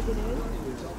big it is?